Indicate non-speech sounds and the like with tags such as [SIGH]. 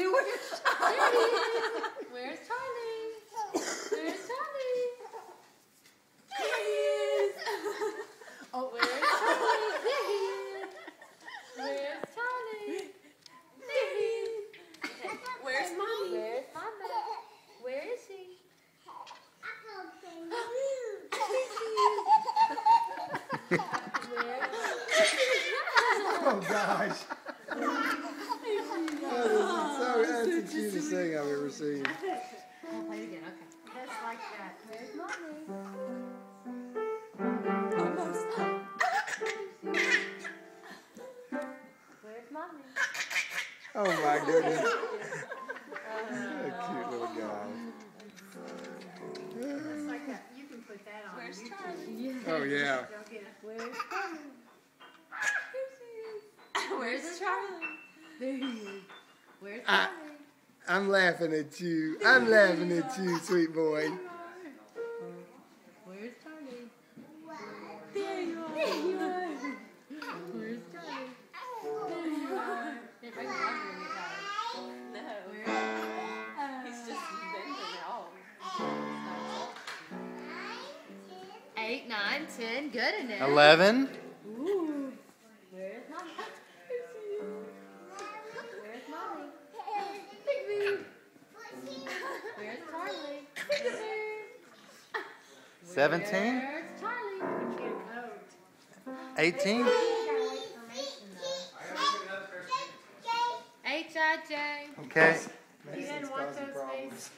There he is. Where's Charlie? Where's Charlie? There he is. Oh, where's Charlie? There he is. Where's Charlie? There he is. Okay. Where's mommy? Where's Mama? Where is she? Oh, [LAUGHS] Where? [LAUGHS] Oh gosh. Thing I've ever seen. I'll play it again. Okay. Just like that. Where's Mommy? Almost. Where's Mommy? Oh my goodness. A [LAUGHS] cute little guy. Just like that. You can put that on Where's Charlie? Oh yeah. They'll Where's Mommy? Where's Charlie? There he is. Where's I- Mommy? I'm laughing at you. I'm laughing at you, sweet boy. Where's Charlie? There you are. There you are. Where's Charlie? There you are. Yeah, bring the water in your guys. No. Where? He's just bending all. Eight, nine, ten. Good enough. Eleven. Ooh. Mason though. H I J. Okay. You didn't want those things?